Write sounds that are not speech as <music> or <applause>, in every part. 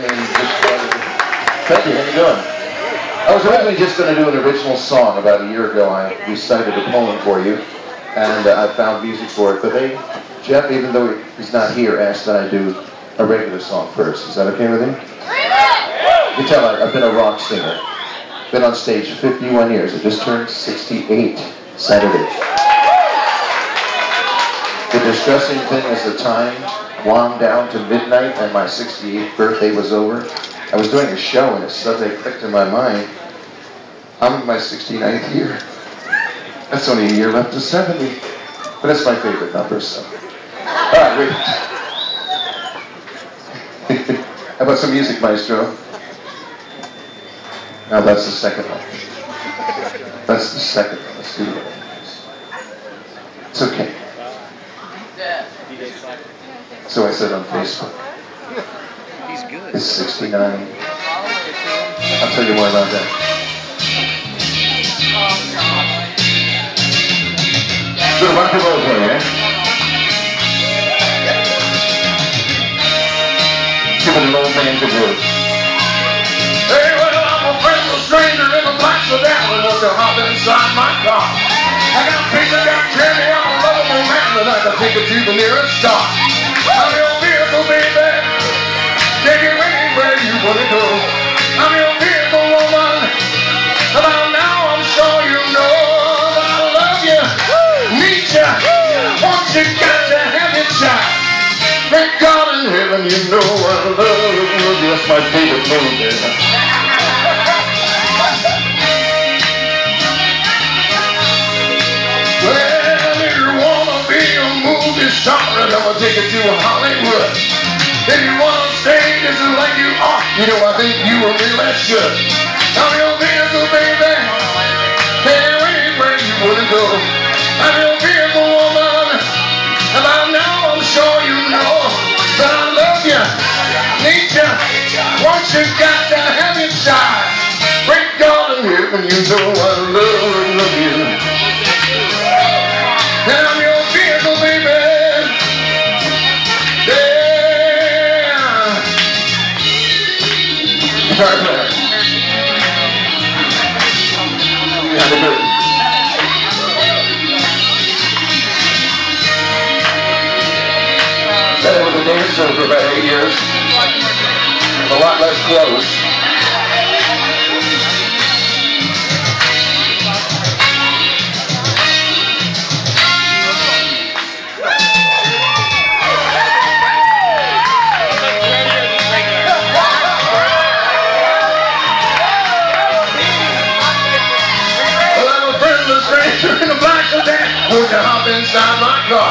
Thank you. How you doing? I was originally just going to do an original song about a year ago. I recited a poem for you, and uh, I found music for it. But they, Jeff, even though he's not here, asked that I do a regular song first. Is that okay with you? You tell I, I've been a rock singer. Been on stage 51 years. I just turned 68 Saturday. The distressing thing is the time wound down to midnight and my 68th birthday was over. I was doing a show and it suddenly clicked in my mind, I'm in my 69th year. That's only a year left to 70. But that's my favorite number, so. All right, wait. <laughs> How about some music, Maestro? Now that's the second one. That's the second one. Let's do it. It's okay. So I said on Facebook. He's good. It's 69. I'll tell you more about that. Good rock and roll you, eh? What an old man can do. Hey, well, I'm a friendless stranger in a black sedan and want to hop inside my car. I got pizza, got candy, I'm lovable man, and I can take it to the nearest star. I'm your vehicle, baby. Take it anywhere you wanna go. I'm your vehicle, woman. About now, I'm sure you know that I love you, need you, want you, got to have your shot. Thank God in heaven, you know I love you. That's my favorite movie. Then I'ma take you to Hollywood. If you wanna stay just like you are, you know I think you really should. I'm your vehicle, baby. Hey, anywhere you wanna go. I'm your vehicle, woman. And by now I'm sure you know that I love you, need you. Once you got Good. Been with the dancer for about eight years. A lot less clothes. Won't you hop inside my car?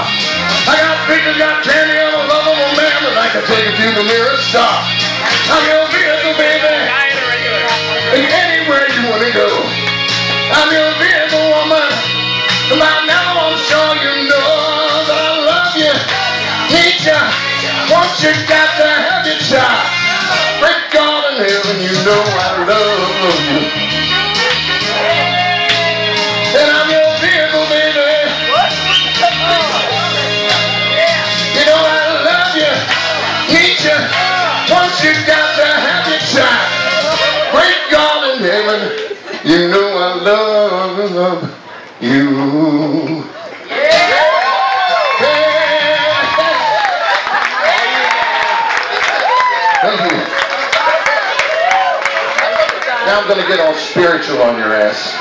I got pictures, got candy, I'm a lovable man, but I can take you to the nearest star. I'm your vehicle, baby. Anywhere you wanna go. I'm your vehicle, woman. By now I'm sure you know that I love you, need you. Once you got to Once you got have your shot. Great God in heaven, you know I love you. Thank you. Now I'm going to get all spiritual on your ass.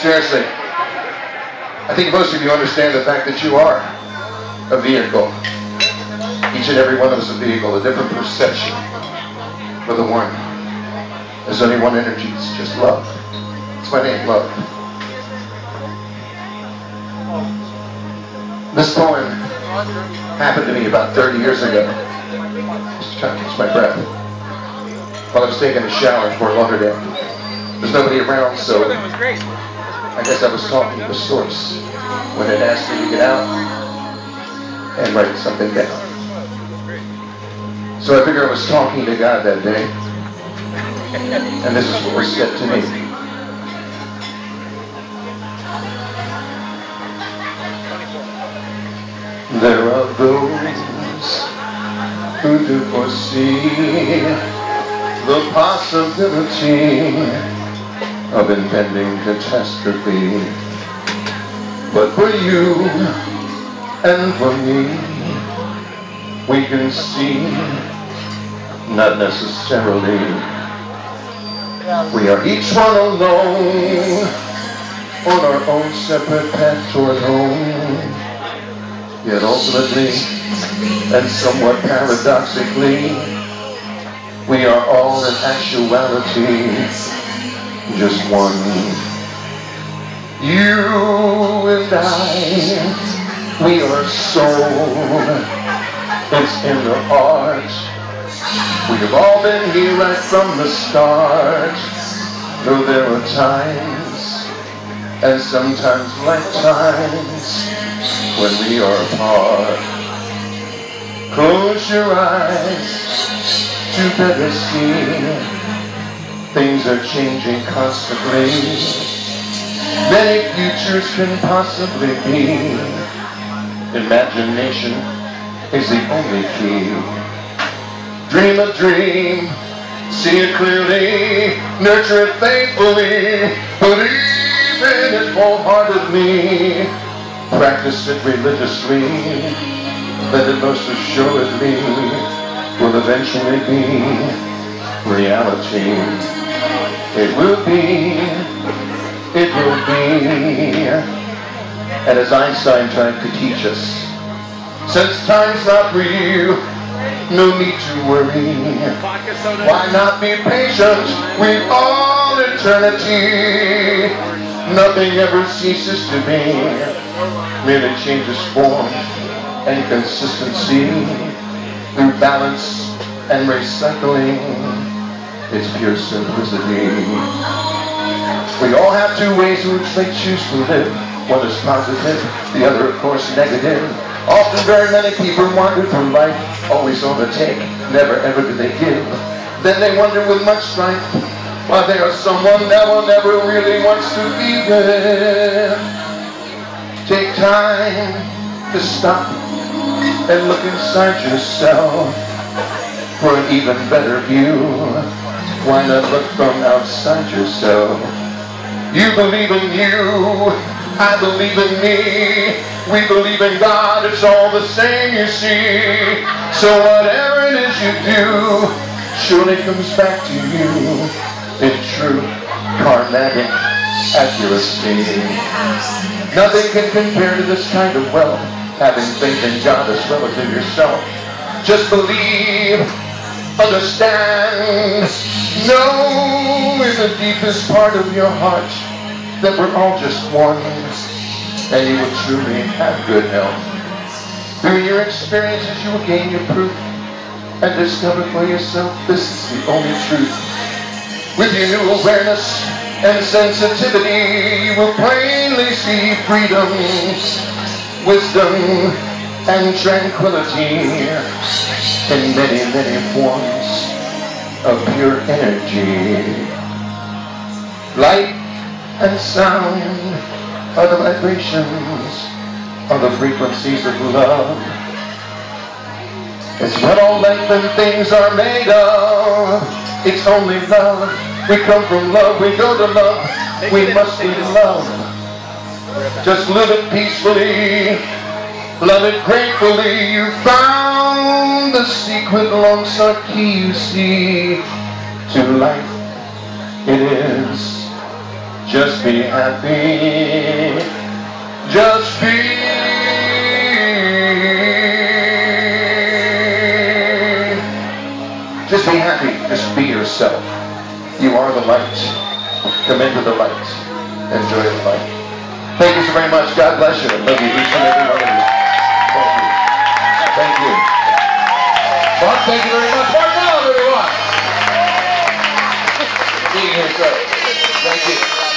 Seriously. I think most of you understand the fact that you are a vehicle. Each and every one of us a vehicle, a different perception for the one. There's only one energy, it's just love. It's my name, love. This poem happened to me about 30 years ago. Just trying to catch my breath. While I was taking a shower in Fort Lauderdale. There's nobody around, so I guess I was talking to the source when it asked me to get out and write something down. So I figured I was talking to God that day, and this is what was said to me. There are those who do foresee the possibility of impending catastrophe. But for you and for me, we can see not necessarily. We are each one alone on our own separate path toward home. Yet ultimately, and somewhat paradoxically, we are all in actuality just one. You and I, we are soul. In the heart. We have all been here right from the start. Though there are times, and sometimes lifetimes, when we are apart. Close your eyes to better see. Things are changing constantly. Many futures can possibly be. Imagination is the only key. Dream a dream, see it clearly, nurture it faithfully, believe in it wholeheartedly, practice it religiously, then it most assuredly will eventually be reality. It will be, it will be. And as Einstein tried to teach us, since time's not real, no need to worry. Why not be patient with all eternity? Nothing ever ceases to be, merely changes form and consistency through balance and recycling. It's pure simplicity. We all have two ways in which they choose to live. One is positive, the other, of course, negative. Often very many people wander through life, always on the take, never ever do they give. Then they wonder with much strife why they are someone that one never really wants to be there. Take time to stop and look inside yourself for an even better view. Why not look from outside yourself? You believe in you, I believe in me. We believe in God, it's all the same, you see. So whatever it is you do, surely comes back to you in true Carnatic accuracy. Nothing can compare to this kind of wealth, having faith in God as well as in yourself. Just believe, understand, know in the deepest part of your heart that we're all just one and you will truly have good health. Through your experiences you will gain your proof and discover for yourself this is the only truth. With your new awareness and sensitivity you will plainly see freedom, wisdom, and tranquility in many, many forms of pure energy. Light and sound are the vibrations of the frequencies of love. It's what all life and things are made of. It's only love. We come from love. We go to love. We must be love. Just live it peacefully. Love it gratefully. You found the secret long sought key you see to life. It is. Just be happy. Just be. Just be happy. Just be yourself. You are the light. Come into the light. Enjoy the light. Thank you so very much. God bless you. I love you, each and every one of you. Thank you. Thank you. Marc, thank you very much. Marc, now, everyone. Being here, sir. Thank you.